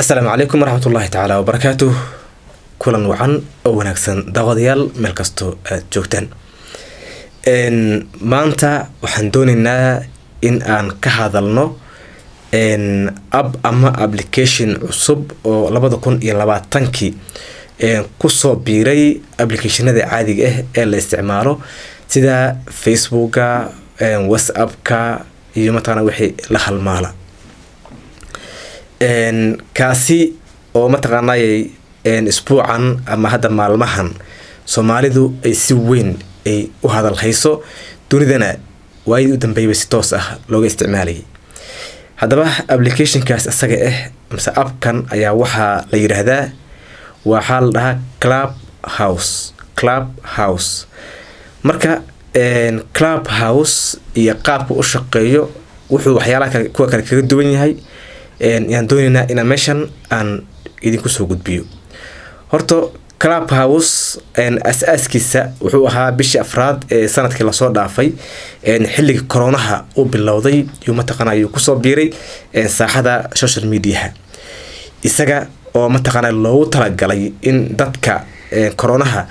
asalaamu calaykum waraxmat tacaala wabarakaatuh kulan wacan oo wanaagsan daawadayaal meel kastoo aad joogtaan. Maanta waxaan dooneynaa in aan ka hadalno ab ama application cusub oo labada kun iyo labaatankii ku soo biiray applicationada caadiga ah ee la isticmaalo sida facebooka whatsappka iyo mataqana wixii la halmaala kaasi oo mataqaanay isbuucan ama hadda maalmahan soomaalidu ay si weyn ay u hadal hayso dunidana waayadii u dambeeyaba si toos ah looga isticmaalayay haddaba applicationkaas isaga ah mase appkan ayaa waxaa la yidhaahdaa waxaa la dhahaa club house club house marka club house iyo qaabka u shaqeeyo wuxuu waxyaalaha kuwa kale kaga duwan yahay yaan dooneynaa inaa meeshan aan idinku soo gudbiyo. Horta club house as-aaskiisa wuxuu ahaa bishii afraad ee sannadkii la soo dhaafay. Xilligii koronaha u bilowday yuu mataqana yuu ku soo biiray saaxada social mediaha isaga oo mataqaana loogu talagalay in dadka koronaha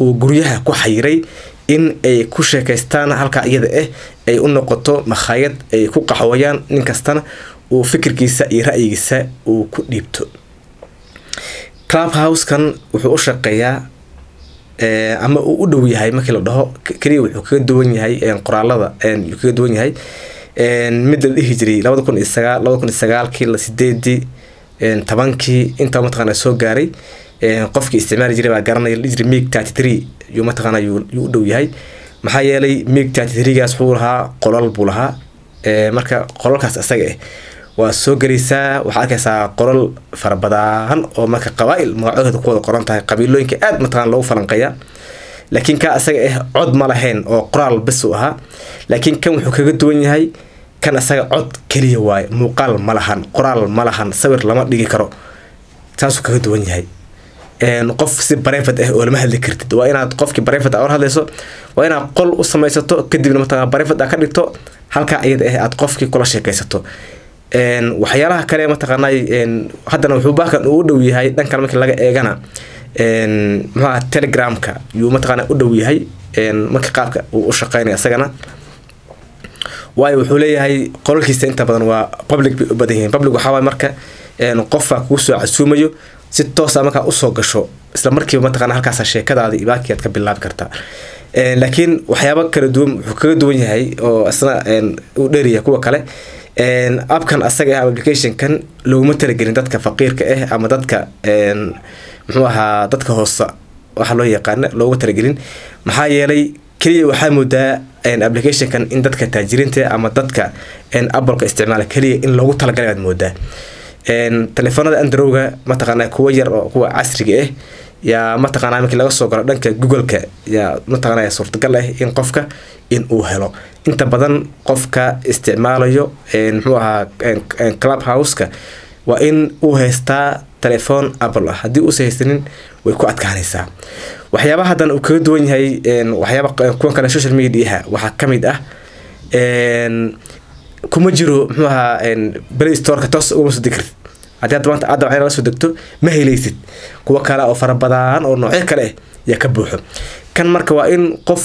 uu guryaha ku xayiray in ay ku sheekaystaan halkaa iyada ah ay u noqoto makhaayad ay ku qaxwayaan nin kastana uu fikirkiisa iyo ra-yigiisa uu ku dhiibto. Club wuxuu u shaqeeyaa ama uu u dhow yahay markii la dhaho keliya wuxuu kaga duwan yahay qoraalada yuu kaga duwan yahay mid la dhihi jiray labada kun iyo sagaal labada kun iyo sagaalkii la sideedii tobankii intaa mataqana soo gaaray qofkii isticmaali jiray baa garanaya la dhihi jiray mig thirty three yuu mataqana yuu u dhow yahay. Maxaa yeelay mig thirty threegaas wuxuu lahaa qolal buu lahaa marka qolalkaas isaga ah waa soo gelaysaa waxaa arkaysaa qolal farabadaan oo marka qabaa-il magacooda ku wada qoran tahay qabiilooyinka aad mataqana loogu falanqeeya. Laakiin ka isaga ah cod ma lahayn oo qoraal bes u ahaa. Laakiin kan wuxuu kaga duwan yahay kan isaga cod keliya waaye muuqaal ma lahan qoraal ma lahan sawir lama dhigi karo. Saasuu kaga duwan yahay. Qof si barefad ah oo lama hadli kartid. Waa inaad qofkii barefad a hadlayso waa inaad qol u samaysato kadibna mataqana barefad a ka dhigto halkaa iyada ah aad qofkii kula sheekaysato waxyaalaha kale mataqaanay haddana wuxuu baakan uu dhow yahay dhankan markii laga eegana. Muxuaha telegramka yuu mataqaana u dhow yahay. Marka qaabka uu u shaqeynaya isagana. Waayo wuxuu leeyahay qolalkiisa inta badan waa public bay u badan yihiin. Public waxaa waay marka qofaa kuu soo casuumayo si toosa markaa u soo gasho isla markiiba mataqana halkaasa sheekadaada ibaakii aad ka bilaabi kartaa laakiin waxyaaba kala duwan wuxuu kaga duwan yahay oo isna u dheeryahay kuwa kale. Abkan asaga ah applicationkan looguma talagelin dadka faqiirka ah ama dadka muxuu ahaa dadka hoose waxa loo yaqaana looguma talagelin maxaa yeelay keliya waxaa moodaa applicationkan in dadka taajiriinta ama dadka appleka isticmaala keliya in loogu talagalay aad moodaa telefoonada androwga mataqaana kuwa yar oo kuwa casriga ah yaa mataqaana markii laga soo galo dhanka googleka yaa mataqaana suurtagal ah in qofka in uu helo. Inta badan qofka isticmaalayo muxuu ahaa club houseka waa in uu haystaa telefoon apple ah. Haddii uusa haysanin way ku adkaanaysaa. Waxyaabaha haddana uu kaga duwan yahay waxyaaba kuwan kale social mediaha waxaa ka mid ah kuma jiro muxuu ahaa play storeka toos ugama soo degi kartid hadda maanta aad dabcan la soo degto ma helaysid. Kuwa kale oo farabadaan oo noocyo kale ah yaa ka buuxo. Kan marka waa in qof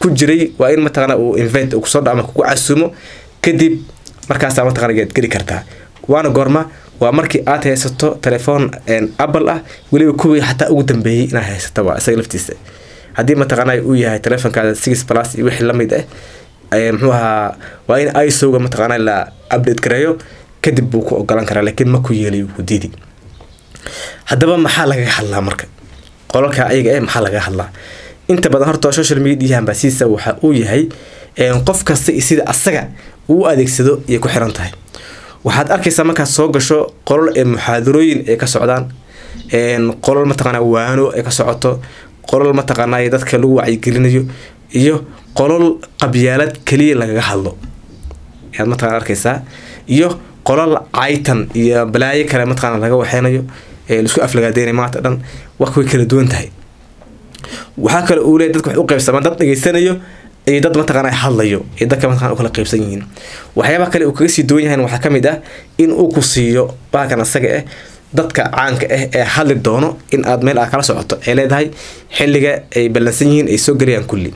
ku jiray waa in mataqana uu invite ku soo dha ama kugu casuumo kadib markaasaa mataqana yaad geli kartaa. Waana goorma waa markii aad haysato telefoon apple ah weliba kuwii xataa ugu dambeeyey inaad haysata waa isaga laftiisa. Haddii mataqana uu yahay telefoonkaada six plus iyo wixii la mid ah muxuu ahaa waa in isoga mataqaana la update gareeyo kadib buu ku ogolan karaa laakiin ma ku yeelay ku diidi. Haddaba maxaa lagaga hadlaa marka? Qolalka ayaga eh maxaa lagaga hadlaa? Inta badan horta social mediahan siisa waxa uu yahay qof kasta sida asaga uu adeegsado ayay ku xiran tahay. Waxaad arkaysaa markaad soo gasho qolal ee muxaadarooyin ay ka socdaan qolal mataqaana waano ay ka socoto qolal mataqaana dadka lagu wacyigelinayo iyo qolol qabyaalad keliya lagaga hadlo. Ayaad mataqana arkaysaa? Iyo qolal caytan iyo balaayo kale mataqana laga waxeynayo la isku aflagaadeynay maanta dhan wax way kala duwan tahay. Waxaa kale uu leey dadka wax u qaybsamaan dad dhegeysanayo iyo dad mataqaana hadlayo iyo dadka mataqana kala qaybsan yihiin. Waxyaabaha kale uu kaga sii duwan yahay waxaa ka mid ah in uu ku siiyo bahalkan asaga ah dadka caanka ah ee hadli doono in aad meel aad kala socoto ay leedahay xilliga ay ballansan yihiin ay soo gelayaan kulli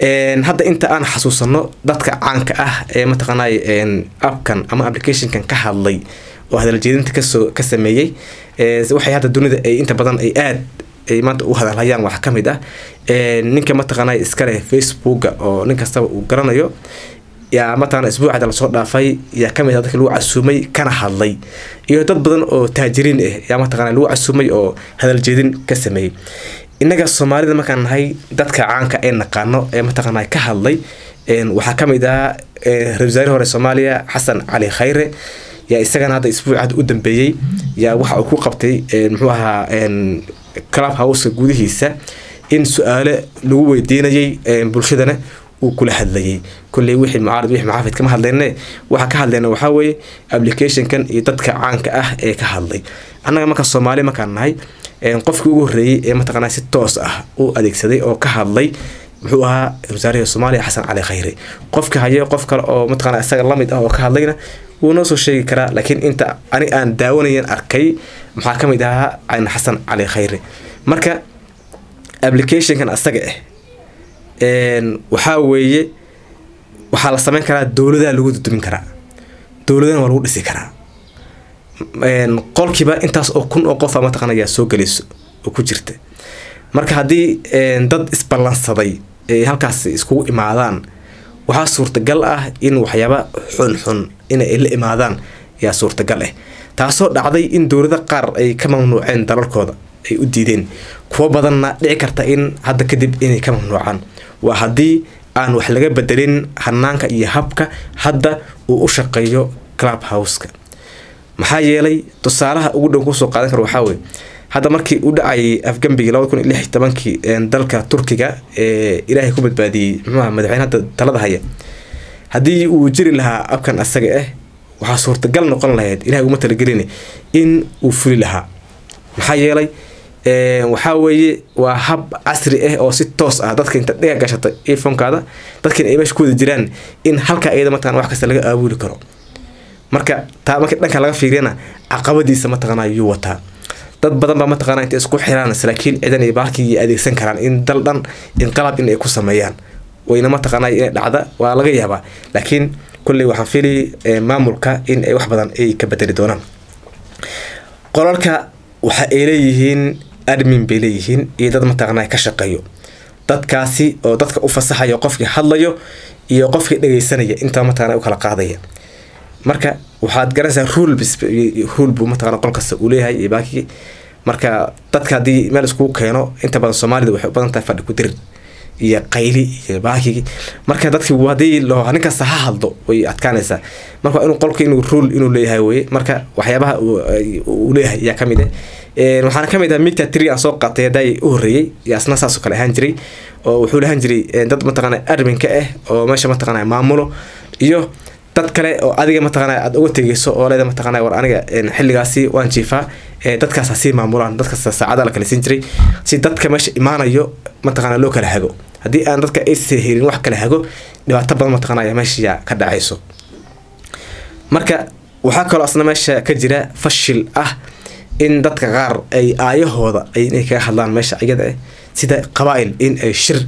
hadda inta aan xasuusano dadka caanka ah ee mataqaanay appkan ama applicationkan ka hadlay oo hadaljeedinta ka soo ka sameeyey waxay hadda dunida ay inta badan ay aad ay maanta u hadalhayaan waxaa ka mid ah. Ninka mataqaanay iskale facebooka oo nin kastaba uu garanayo yaa mataqana isbuucada la soo dhaafay yaa ka mid ah dadka lagu casuumay kana hadlay. Iyo dad badan oo taajiriin ah yaa mataqana lagu casuumay oo hadaljeedin ka sameeyey innaga soomaalida markaan nahay dadka caanka ee naqaano ee mataqaana ka hadlay waxaa ka mid ah ra'isul hore soomaaliya xasan cali khayre yaa isagana hadda isbuucada u dambeeyey yaa waxa uu ku qabtay muxuu ahaa club houseka gudihiisa in su'aale lagu weydiinayay bulshadana uu kula hadlayay kolley wixii mucaarad wixii maxaafid kama hadlayne waxa ka hadlayna waxaa weeye applicationkan iyo dadka caanka ah ee ka hadlay. Annaga marka soomaali markaan nahay qofkii ugu horreeyey ee mataqaanaa si toos ah u adeegsaday oo ka hadlay muxuu ahaa wasaarihi soomaaliya xasan cali khayre. Qofka haye qof kale oo mataqana isaga la mid ah oo ka hadlayna wuu noo soo sheegi karaa laakiin inta ani aan daawanayan arkay maxaa ka mid ahaa an xasan cali khayre. Marka applicationkan asaga ah waxaa weeye waxaa la sameyn karaa dowladaha lagu dudumin karaa. Dowladana waa lagu dhisi karaa qolkiiba intaas oo kun oo qofa mataqana yaa soo gelayso oo ku jirta marka haddii dad isballansaday ay halkaas iskugu imaadaan waxaa suurtagal ah in waxyaaba xunxun inay la imaadaan yaa suurtagal ah taasoo dhacday in dowladda qaar ay ka mamnuuceen dalalkooda ay u diideen. Kuwo badanna dhici karta in hadda kadib inay ka mamnuucaan. Waa haddii aan wax laga bedelin hanaanka iyo habka hadda uu u shaqeeyo club houseka maxaa yeelay tusaalaha ugu dhow ku soo qaadan karo waxaa weye hadda markii u dhacayay afgambigii labada kun iyo lix tobankii dalka turkiga ee ilaahay ku badbaadiyey muxuuha madaxweyne hadda talada haya. Haddii uu jiri lahaa abkan asaga ah waxaa suurtagal noqon lahayd ilahay uma talagelin in uu fuli lahaa. Maxaa yeelay waxaa weeye waa hab casri ah oo si toos ah dadka inta dhiga gashata iphonekaada dadkan ay meesha ku wada jiraan in halka iyada mataqana wax kasta laga aabuli karo marka taa marka dhanka laga fiiriyana caqabadiisa mataqana yuu wataa. Dad badan baa mataqana intay isku xiraan saraakiil ciidan iyo baalkii adeegsan karaan in dal dhan inqalab in ay ku sameeyaan. Wayna mataqana inay dhacda waa laga yaabaa. Laakiin kulley waxaan fili maamulka in ay wax badan ay ka bedeli doonaan. Qolalka waxa ay leeyihiin admin bay leeyihiin iyo dad mataqana ka shaqeeyo. Dadkaasi oo dadka u fasaxayo qofkii hadlayo iyo qofkii dhegeysanaya intaa mataqana u kala qaadaya marka waxaad garanaysaa rule buu mataqana qol kasta uu leeyahay iyo baakii. Marka dadka haddii meel iskugu keeno inta badan soomaalida waxay u badan tahay fadhi ku dirir iyo qayli iyo baakigi marka dadki haddii loo nin kasta ha hadlo way adkaanaysaa. Marka inuu qolka inuu rule inuu leeyahay weye marka waxyaabaha uu leeyahay ayaa ka mid ah waxaana ka mid ah migta tri aan soo qaatay haddaay u horreeyey asna saasoo kale ahaan jiray oo wuxuu lahaan jiray dad mataqana adminka ah oo meesha mataqana maamulo iyo dad kale oo adiga mataqana aad uga tegeyso oo leeda mataqana war aniga xilligaasi waan jiifaa dadkaas hasii maamulaan dadkaas saacada la kala siin jiray. Si dadka meesha imaanayo mataqana loo kala hago. Haddii aan dadka aysa helin wax kala hago dhibaato badan mataqana ayaa meesha ka dhacayso. Marka waxaa kaloo asna meesha ka jira fashil ah in dadka qaar ay aayahooda inay kaga hadlaan meesha iyada ah sida qabaa-il in ay shir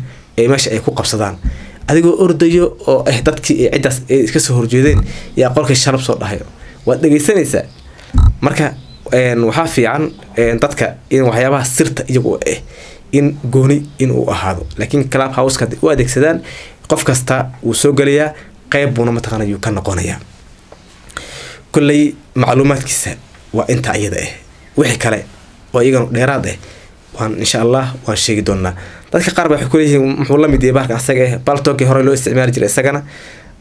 meesha ay ku qabsadaan adigoo ordayo oo ah dadkii ay ciddaas ay iska soo horjeedeen yaa qolkii shalab soo dhahayo. Waad dhegeysanaysaa marka waxaa fiican dadka in waxyaabaha sirta iyagu ah in gooni in uu ahaado. Laakiin club houseka hadday u adeegsadaan qof kasta wuu soo gelayaa qeyb buuna mataqana yuu ka noqonayaa. Kolley macluumaadkiisa waa inta iyada ah wixii kale oo iyagana dheeraad ah waan insha allah waan sheegi doonaa dadka qaar ba waxay kuleeyihiin muxuu la mid yahay bahalkan isaga ah baltogii hore loo isticmaali jiray isagana.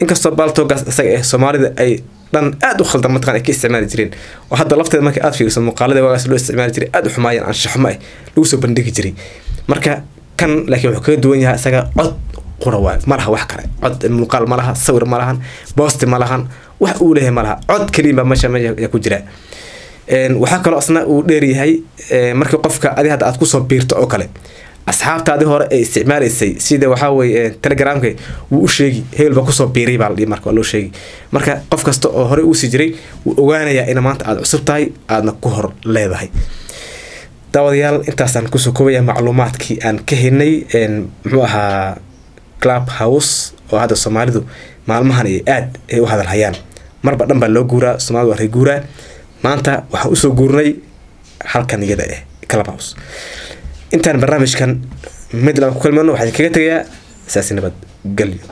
Inkastoo baltogaas isaga ah soomaalida ay dhan aada u khaldan mataqan ay ka isticmaali jireen. Oo hadda lafteeda marka aad fiiriso muuqaalada waagaas loo isticmaali jiray aada u xumaayeen anshaxumo ah lagu soo bandhigi jiray. Marka kan laakiin wuxuu kaga duwan yahay isaga cod qura waay ma laha wax kale. Cod muuqaal ma laha sawir ma lahan boosti ma lahan wax uu leeyahay ma laha cod keliya baa meesha meesha ku jira. Waxaa kaloo asna uu dheeryahay markii qofka adi hadda aad ku soo biirto oo kale asxaabtaadii hore ee isticmaalaysay sida waxaa weye telegramka wuu u sheegi hebel ku soo biiray baa la dhihi marka waa loo sheegi marka qof kasta oo horey uusii jiray wuu ogaanayaa in maanta aada cusub tahay aadna ku hor leedahay. Daawadayaal intaasaan ku soo koobaya macluumaadkii aan ka helnay muxuu ahaa club house oo hadda soomaalidu maalmahan ay aad ay u hadalhayaan marba dhan baa loo guuraa soomaalida waa rey guuraa. Maanta waxaan u soo guurnay halkan iyada eh club house intaan barnaamijkan mid laba ku kulmano waxaan kaga tegayaa saasi nabad gelyo